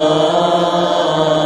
Oh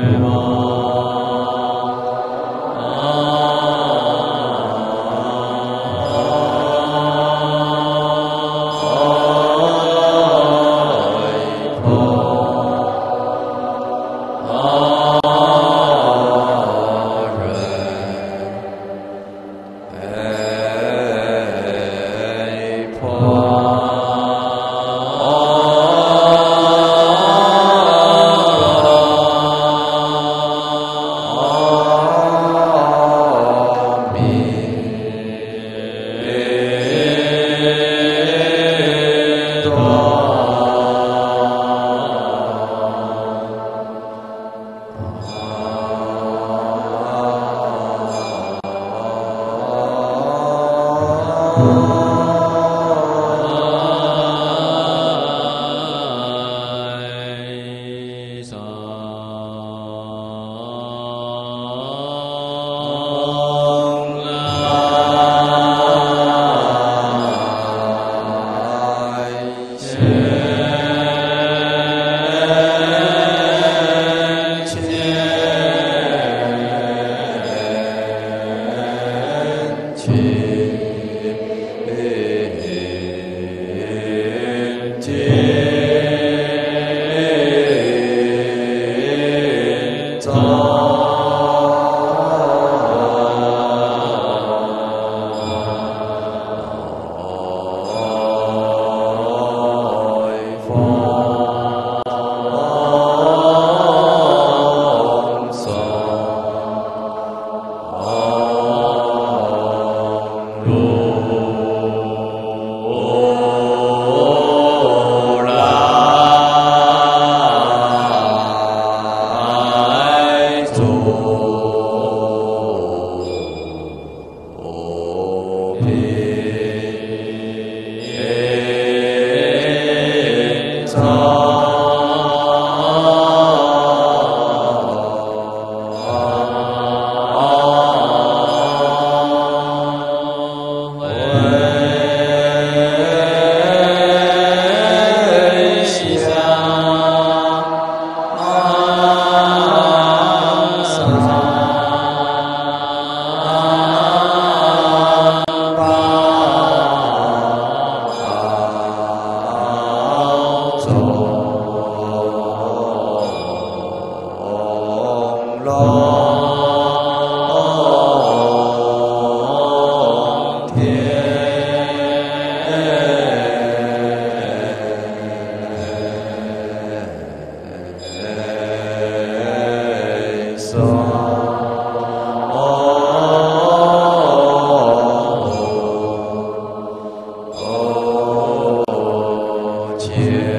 Herrn Yeah.